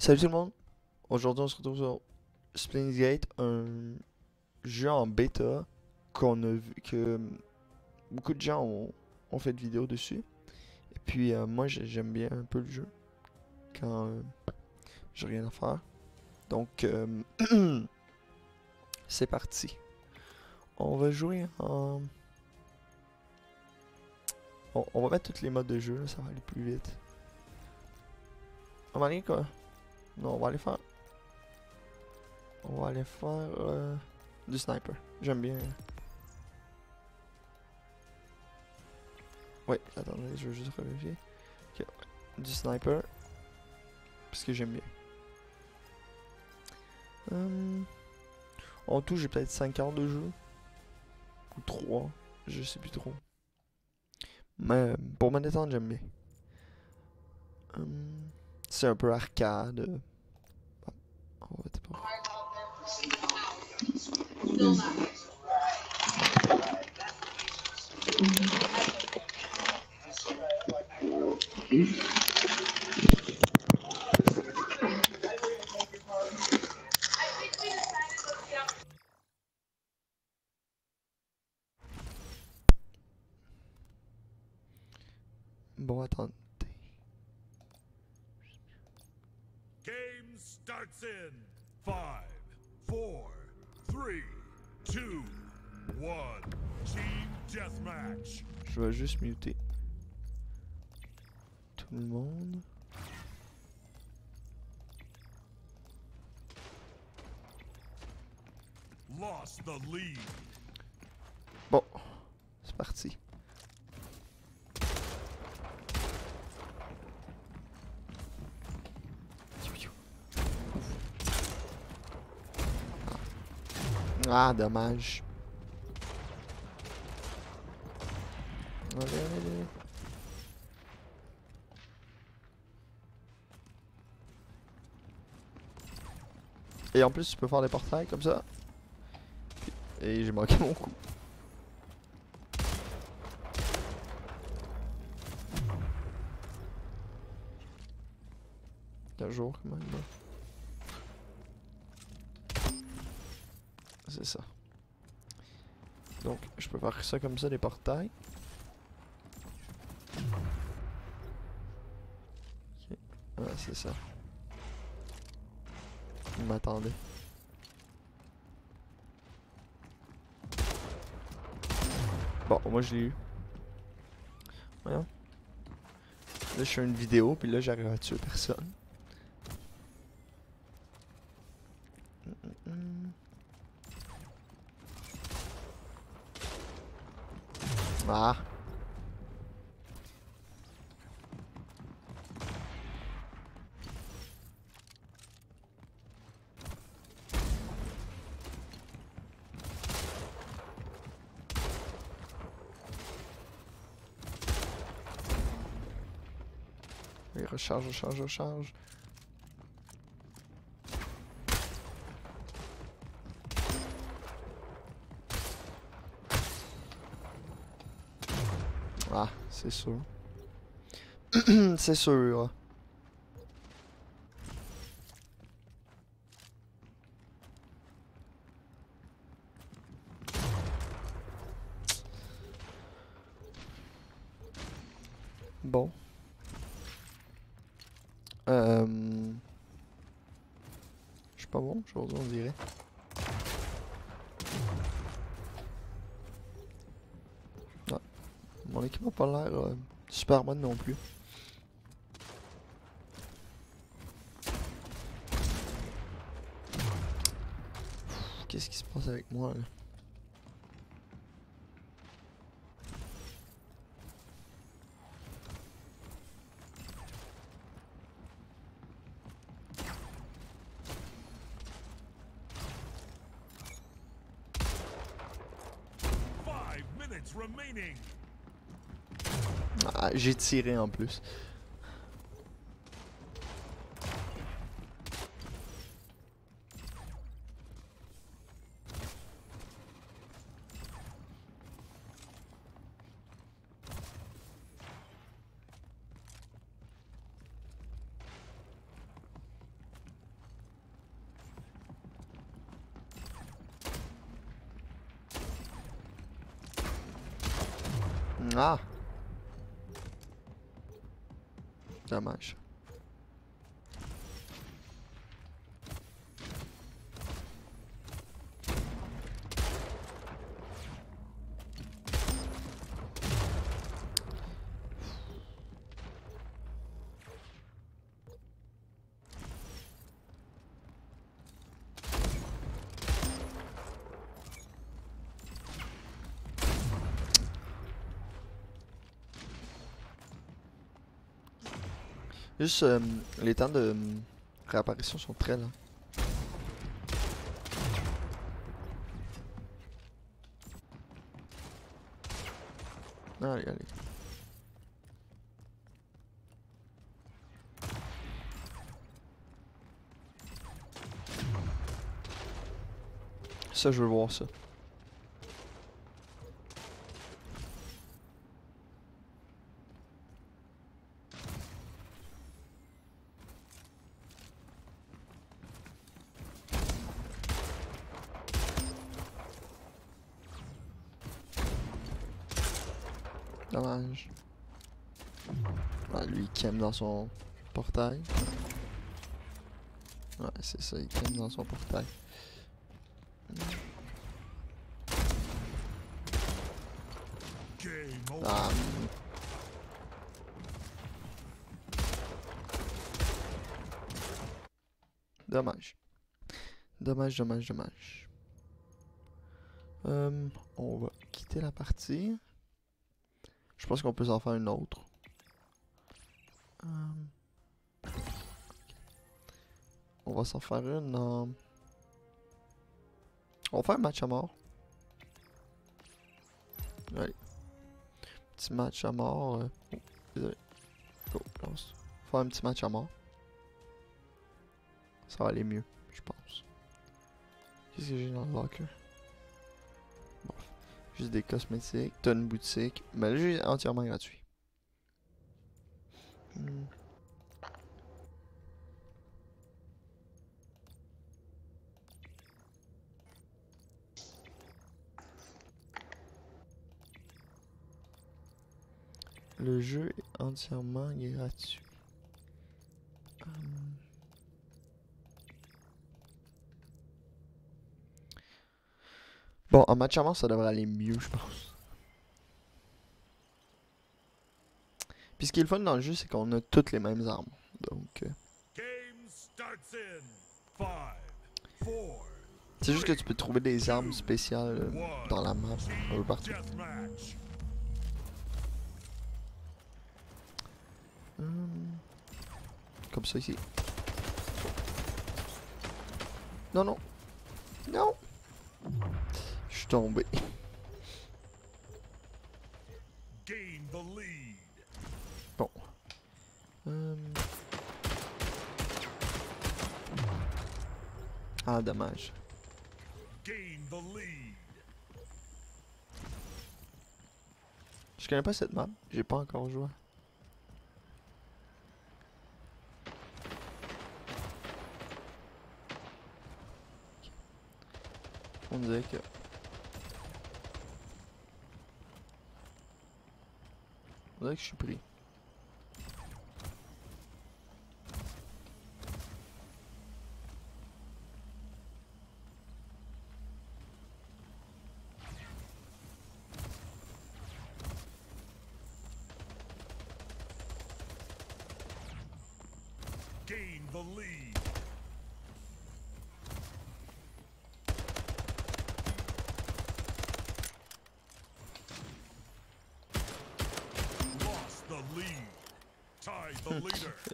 Salut tout le monde! Aujourd'hui, on se retrouve sur Splitgate, un jeu en bêta qu'on que beaucoup de gens ont, ont fait de vidéos dessus. Et puis, euh, moi, j'ai- j'aime bien un peu le jeu quand euh, j'ai rien à faire. Donc, euh, c'est parti. On va jouer en. On, va mettre tous les modes de jeu, ça va aller plus vite. On va aller quoi? Non, on va aller faire. On va aller faire euh, du sniper? J'aime bien. Oui, attendez, je veux juste revérifier. Ok, ouais. Du sniper. Parce que j'aime bien. Hum, en tout, j'ai peut-être 5 heures de jeu. Ou 3. Je sais plus trop. Mais pour me détendre, j'aime bien. Hum, c'est un peu arcade. on va starts in five, four, three, two, one. Team deathmatch. Je vais juste muter tout le monde. Lost the lead. Bon, c'est parti. Ah, dommage. Et en plus, tu peux faire des portails comme ça. Et j'ai manqué mon coup. Un jour, quand même. C'est ça. Donc, je peux faire ça comme ça, des portails. Ok. Ah, c'est ça. Il m'attendait. Bon, moi je l'ai eu. Voyons. Là, je fais une vidéo, puis là, j'arrive à tuer personne. Oui, recharge, recharge, recharge. Ah, c'est sûr. c'est sûr. Bon. Euh... Je suis pas bon aujourd'hui, on dirait. Ouais. Mon équipe a pas euh, non plus. Qu'est-ce qui se passe avec moi là? J'ai tiré en plus. Ah Dommage. Juste, euh, les temps de euh, réapparition sont très lents. Allez, allez. Ça, je veux voir ça. Dommage. Ah, lui, il cam dans son portail. Ouais, c'est ça, il cam dans son portail. Ah. Dommage. Dommage, dommage, dommage. Euh, on va quitter la partie. Je pense qu'on peut s'en faire une autre. Euh, On va s'en faire une. euh, On va faire un match à mort. Allez. Petit match à mort. euh, Oh, désolé. Go, lance. Faire un petit match à mort. Ça va aller mieux, je pense. Qu'est-ce que j'ai dans le locker? Juste des cosmétiques. Une boutique. Mais le jeu est entièrement gratuit. Hmm. Le jeu est entièrement gratuit. Hum. Bon, en match avant, ça devrait aller mieux, je pense. Puis ce qui est le fun dans le jeu, c'est qu'on a toutes les mêmes armes. Donc, euh, c'est juste que tu peux trouver des armes spéciales euh, dans la map, un peu partout. Hum. Comme ça ici. Non, non. Non. Tombé. Bon. Hum. Ah, dommage. Gain the lead. Je connais pas cette map. J'ai pas encore joué. On dirait que... On dirait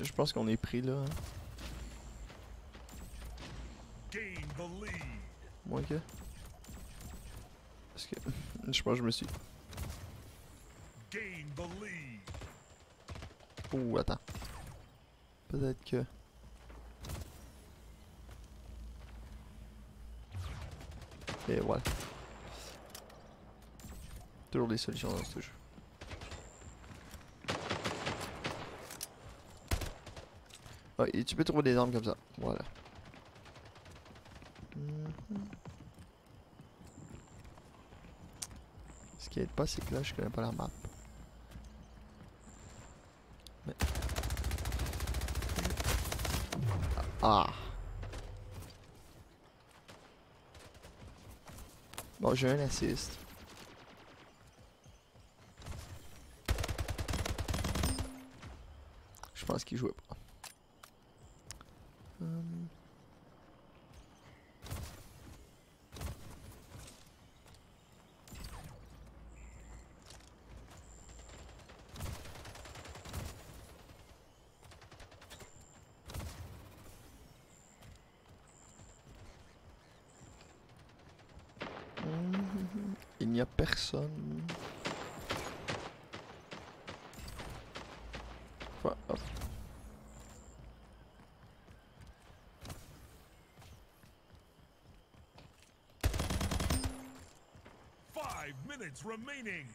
Je pense qu'on est pris là. hein. Gain the lead. Moi que. Parce que. Je pense que je me suis. Ouh, attends. Peut-être que. Et voilà. Toujours des solutions dans ce jeu. Ouais, tu peux trouver des armes comme ça. Voilà. Ce qui aide pas, c'est que là, je connais pas la map. Mais... Ah. Bon, j'ai un assist. Je pense qu'il jouait pas. Hum. Mhm. Il n'y a personne. Ouais, hop. Five minutes remaining.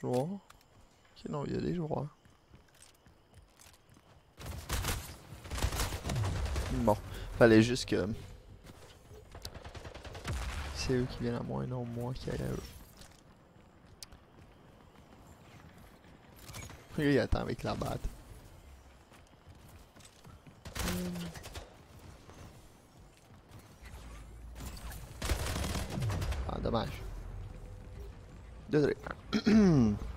Joueur. Ok, non, il y a des joueurs. Bon, fallait juste que. C'est eux qui viennent à moi et non moi qui aille à eux. Il attend avec la batte. Ah, dommage. Désolé.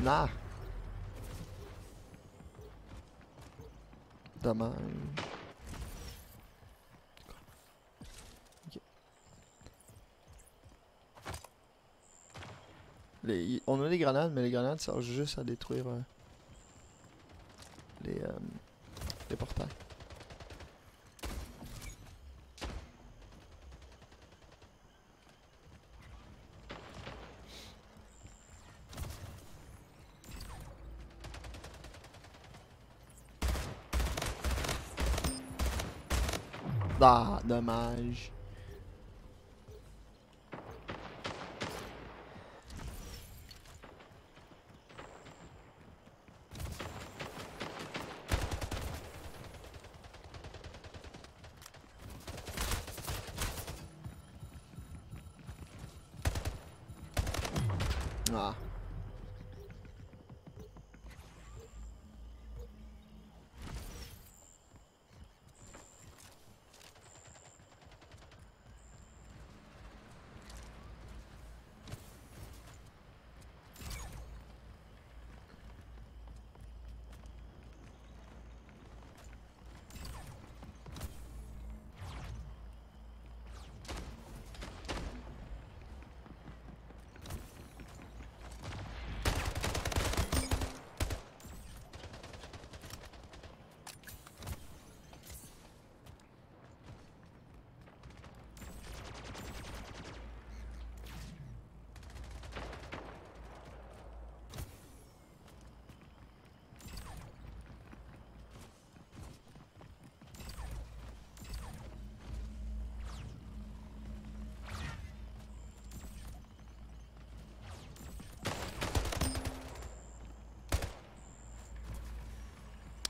Nah. Dommage. On a des grenades, mais les grenades servent juste à détruire euh, les, euh, les portails. Ah, dommage. Ah.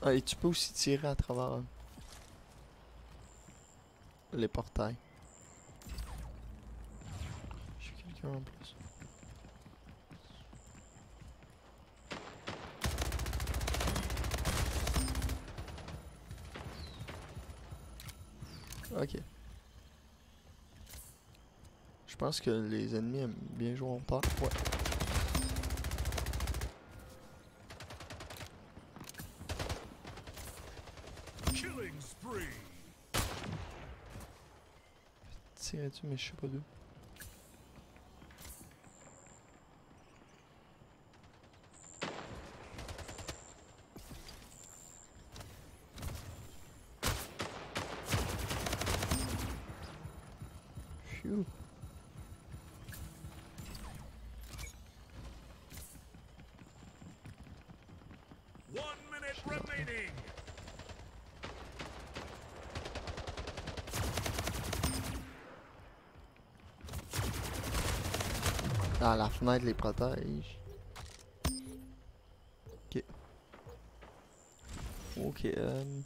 Ah, et tu peux aussi tirer à travers euh, les portails. J'ai quelqu'un en plus. Ok. Je pense que les ennemis aiment bien jouer en part. Ouais. Tirer dessus, mais je sais pas d'où. Ah, la fenêtre les protège. Ok. Ok, euh...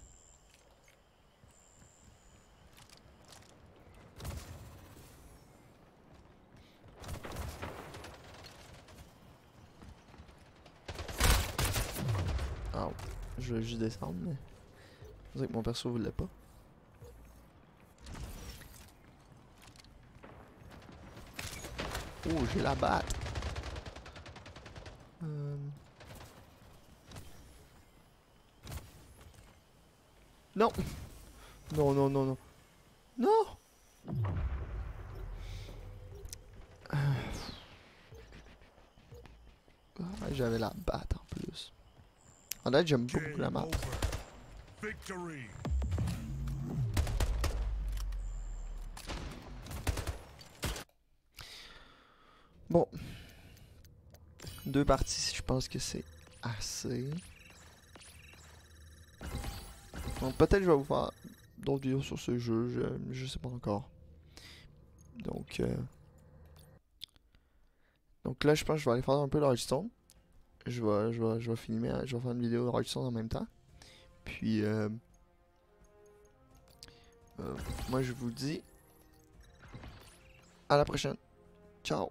Ah, je vais juste descendre, mais... Dirait que mon perso voulait pas. Oh, j'ai la batte. Euh... Non. Non, non, non, non. Non. Ah, J'avais la batte en plus. En fait, j'aime beaucoup la map. Victory. Bon. Deux parties, je pense que c'est assez. Donc peut-être je vais vous faire d'autres vidéos sur ce jeu, je, je sais pas encore. Donc euh, Donc là je pense que je vais aller faire un peu de. Je vais, je vais, je vais filmer, je vais faire une vidéo de en même temps. Puis euh, euh, moi je vous dis à la prochaine. Ciao